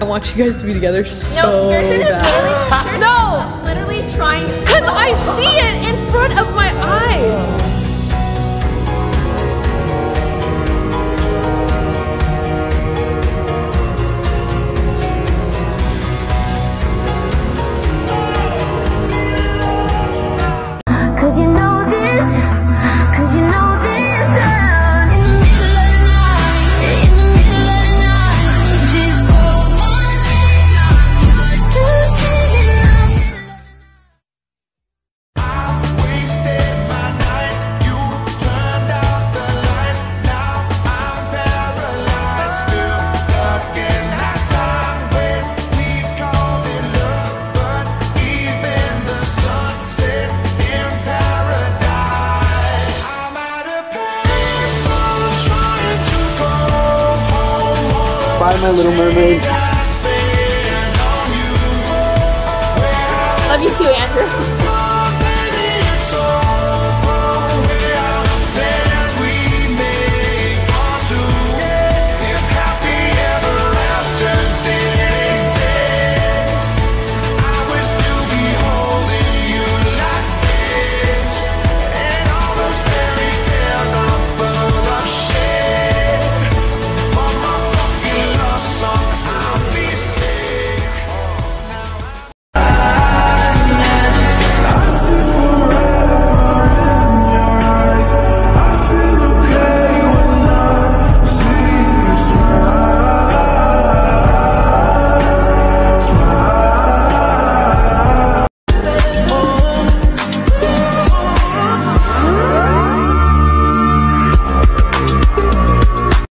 I want you guys to be together so no, bad. Really, no! Literally trying Cause so I see Goodbye, my little mermaid. Love you too, Andrew.